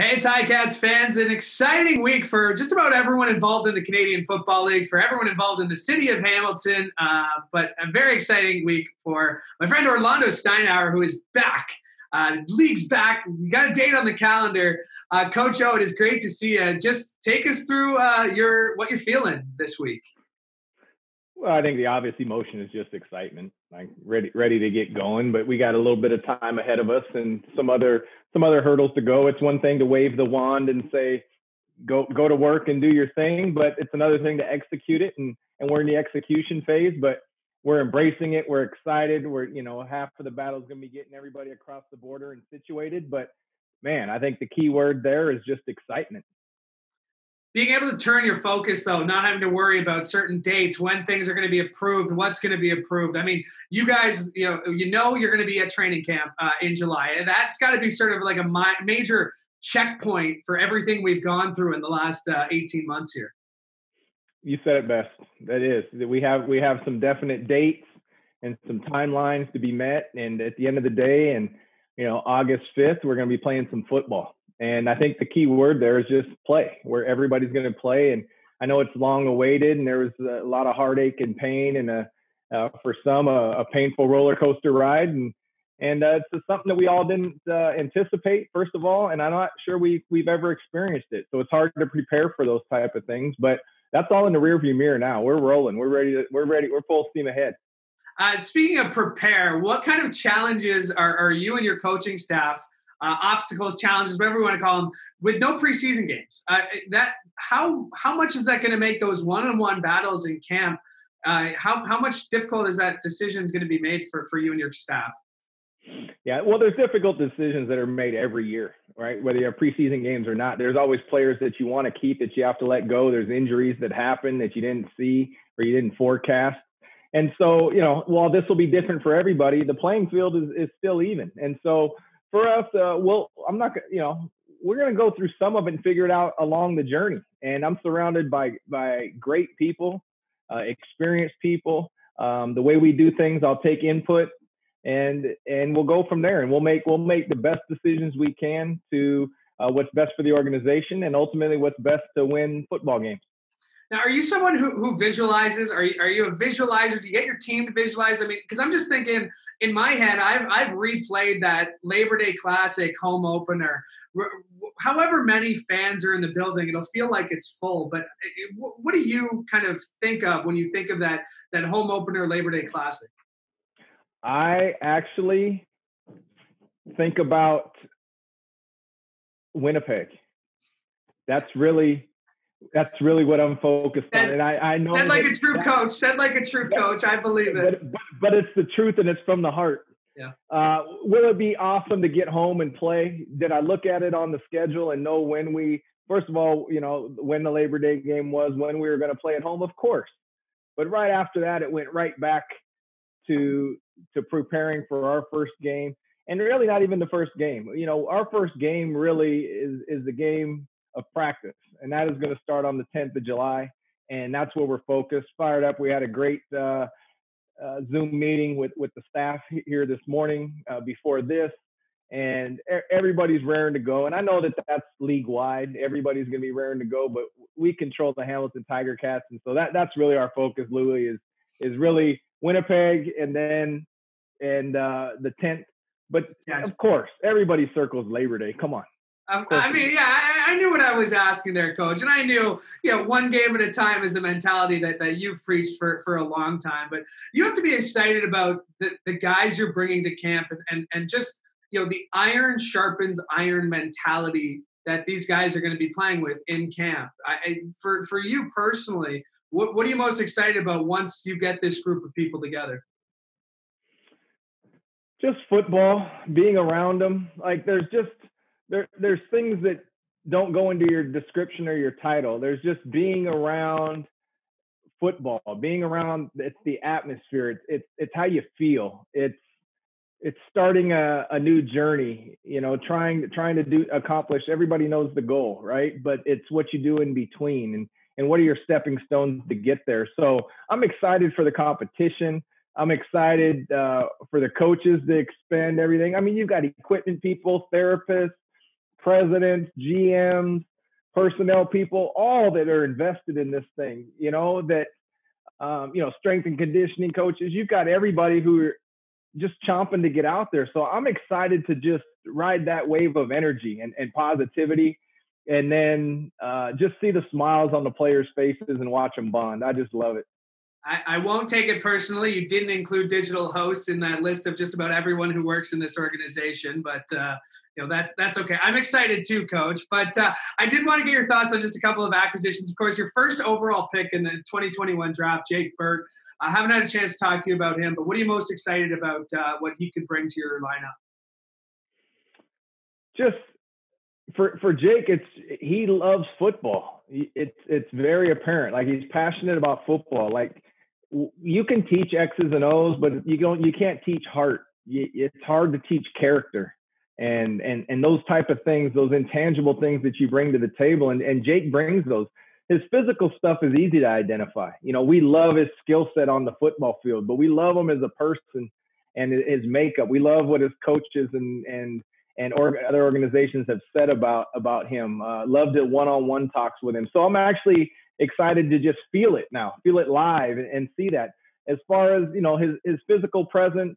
Hey, Ticats fans, an exciting week for just about everyone involved in the Canadian Football League, for everyone involved in the city of Hamilton, uh, but a very exciting week for my friend Orlondo Steinauer, who is back. Uh, league's back. We got a date on the calendar. Uh, Coach O, it is great to see you. Just take us through uh, your what you're feeling this week. Well, I think the obvious emotion is just excitement, like ready ready to get going. But we got a little bit of time ahead of us and some other some other hurdles to go. It's one thing to wave the wand and say, go go to work and do your thing, but it's another thing to execute it. And and we're in the execution phase, but we're embracing it. We're excited. We're you know half of the battle is going to be getting everybody across the border and situated. But man, I think the key word there is just excitement being able to turn your focus though not having to worry about certain dates when things are going to be approved what's going to be approved. I mean you guys you know you know you're going to be at training camp uh, in july. And that's got to be sort of like a mi- major checkpoint for everything we've gone through in the last uh, 18 months here. You said it best. That is that we have we have some definite dates and some timelines to be met and at the end of the day and you know august 5th we're going to be playing some football and I think the key word there is just play, where everybody's going to play. And I know it's long awaited, and there was a lot of heartache and pain, and a, uh, for some a, a, painful roller coaster ride. And and uh, it's something that we all didn't uh, anticipate, first of all, and I'm not sure we we've ever experienced it. So it's hard to prepare for those type of things. But that's all in the rearview mirror now. We're rolling. We're ready. To, we're ready. We're full steam ahead. Uh, speaking of prepare, what kind of challenges are, are you and your coaching staff? Uh, obstacles, challenges, whatever you want to call them, with no preseason games. Uh, that how how much is that going to make those one-on-one battles in camp? Uh, how how much difficult is that decision going to be made for for you and your staff? Yeah, well, there's difficult decisions that are made every year, right? Whether you have preseason games or not, there's always players that you want to keep that you have to let go. There's injuries that happen that you didn't see or you didn't forecast. And so, you know, while this will be different for everybody, the playing field is, is still even. And so, for us, uh, well, I'm not, gonna, you know, we're going to go through some of it and figure it out along the journey. And I'm surrounded by by great people, uh, experienced people. Um, the way we do things, I'll take input, and and we'll go from there. And we'll make we'll make the best decisions we can to uh, what's best for the organization, and ultimately what's best to win football games. Now, are you someone who, who visualizes? Are you, are you a visualizer? Do you get your team to visualize? I mean, because I'm just thinking in my head, I've, I've replayed that Labor Day Classic home opener. However many fans are in the building, it'll feel like it's full. But eh, eh, what do you kind of think of when you think of that that home opener Labor Day Classic? I actually think about Winnipeg. That's really that's really what I'm focused on. And I, I know said like a true that, coach. Said like a true coach. I believe it. But, but, but, it's the truth and it's from the heart. Yeah. Uh, will it be awesome to get home and play? Did I look at it on the schedule and know when we? First of all, you know when the Labor Day game was, when we were going to play at home, of course. But right after that, it went right back to to preparing for our first game, and really not even the first game. You know, our first game really is is the game of practice, and that is going to start on the 10th of July, and that's where we're focused. Fired up. We had a great uh, uh, Zoom meeting with with the staff here this morning uh, before this, and everybody's raring to go. And I know that that's league wide. Everybody's going to be raring to go, but we control the Hamilton Tiger Cats, and so that that's really our focus. Louie is is really Winnipeg, and then and uh, the 10th. But of course, everybody circles Labor Day. Come on. Um, I mean, yeah, I, knew what I was asking there, coach, and I knew, you know, one game at a time is the mentality that, that you've preached for, for a long time. But you have to be excited about the, the guys you're bringing to camp and, and, and just, you know, the iron sharpens iron mentality that these guys are going to be playing with in camp. I, I, for for you personally, what what are you most excited about once you get this group of people together? Just football, being around them. Like there's just there there's things that don't go into your description or your title. There's just being around football, being around it's the atmosphere. It's it's, it's how you feel. It's it's starting a, a new journey, you know, trying trying to do accomplish. Everybody knows the goal, right? But it's what you do in between and and what are your stepping stones to get there. So I'm excited for the competition. I'm excited uh, for the coaches to expand everything. I mean, you've got equipment people, therapists, presidents, GMs, personnel people, all that are invested in this thing. You know that um, you know strength and conditioning coaches. You've got everybody who are just chomping to get out there. So I'm excited to just ride that wave of energy and, and positivity and then uh, just see the smiles on the players' faces and watch them bond. I just love it. I, I, won't take it personally. You didn't include digital hosts in that list of just about everyone who works in this organization, but uh, you know that's that's okay. I'm excited too, Coach. But uh, I did want to get your thoughts on just a couple of acquisitions. Of course, your first overall pick in the 2021 draft, Jake Burt. I haven't had a chance to talk to you about him, but what are you most excited about? Uh, what he could bring to your lineup? Just for for Jake, it's he loves football. It's it's very apparent. Like he's passionate about football. Like you can teach X's and O's, but you don't you can't teach heart. It's hard to teach character and and and those type of things, those intangible things that you bring to the table. And and Jake brings those. His physical stuff is easy to identify. You know, we love his skill set on the football field, but we love him as a person and his makeup. We love what his coaches and and and or, other organizations have said about about him. Uh, loved it one-on-one talks with him. So I'm actually excited to just feel it now, feel it live, and, and see that. As far as you know, his his physical presence,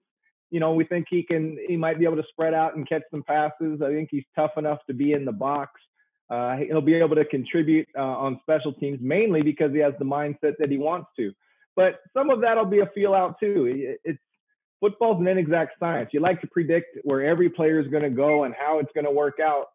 you know, we think he can he might be able to spread out and catch some passes. I think he's tough enough to be in the box. Uh, he'll be able to contribute uh, on special teams mainly because he has the mindset that he wants to. But some of that'll be a feel out too. It's football's an inexact science. You like to predict where every player is going to go and how it's going to work out,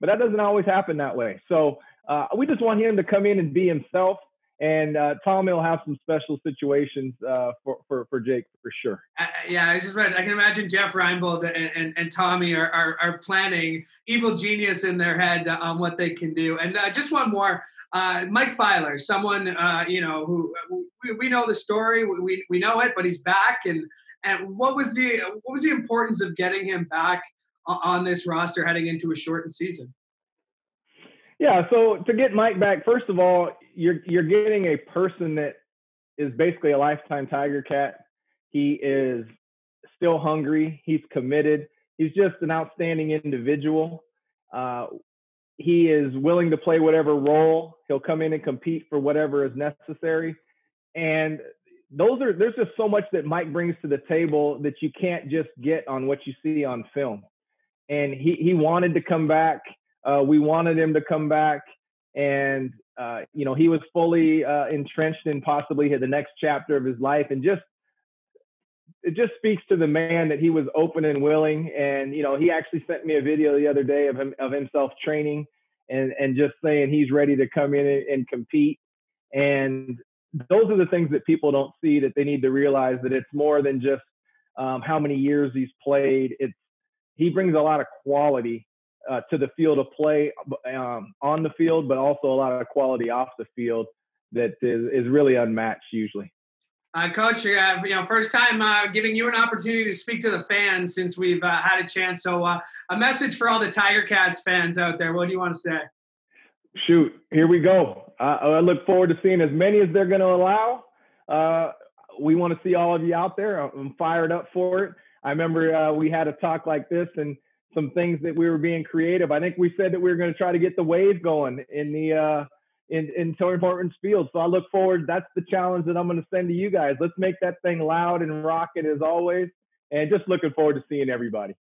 but that doesn't always happen that way. So uh, we just want him to come in and be himself. And uh, Tommy will have some special situations uh, for, for, for Jake for sure. yeah, I just read, I can imagine Jeff Reinebold and, and, and Tommy are, are, are, planning evil genius in their head on what they can do. And uh, just one more. Uh, Mike Filer, someone uh, you know who we, we know the story, we, we know it, but he's back, and and what was the what was the importance of getting him back on this roster heading into a shortened season? Yeah, so to get Mike back, first of all, you're you're getting a person that is basically a lifetime Tiger Cat. He is still hungry. He's committed. He's just an outstanding individual. Uh, he is willing to play whatever role. He'll come in and compete for whatever is necessary. And those are there's just so much that Mike brings to the table that you can't just get on what you see on film. And he he wanted to come back. Uh, we wanted him to come back, and uh, you know he was fully uh, entrenched in possibly the next chapter of his life, and just it just speaks to the man that he was open and willing. And you know he actually sent me a video the other day of him of himself training and and just saying he's ready to come in and, and compete. And those are the things that people don't see that they need to realize that it's more than just um, how many years he's played. It's he brings a lot of quality uh, to the field of play um, on the field, but also a lot of quality off the field that is, is really unmatched usually. Uh, Coach, you know, first time uh, giving you an opportunity to speak to the fans since we've uh, had a chance. So, uh, a message for all the Tiger Cats fans out there. What do you want to say? shoot, here we go. Uh, I look forward to seeing as many as they're going to allow. Uh, we want to see all of you out there. I'm fired up for it. I remember uh, we had a talk like this and some things that we were being creative. I think we said that we were going to try to get the wave going in the uh, in in Tim Hortons field. So I look forward. That's the challenge that I'm going to send to you guys. Let's make that thing loud and rock it as always. And just looking forward to seeing everybody.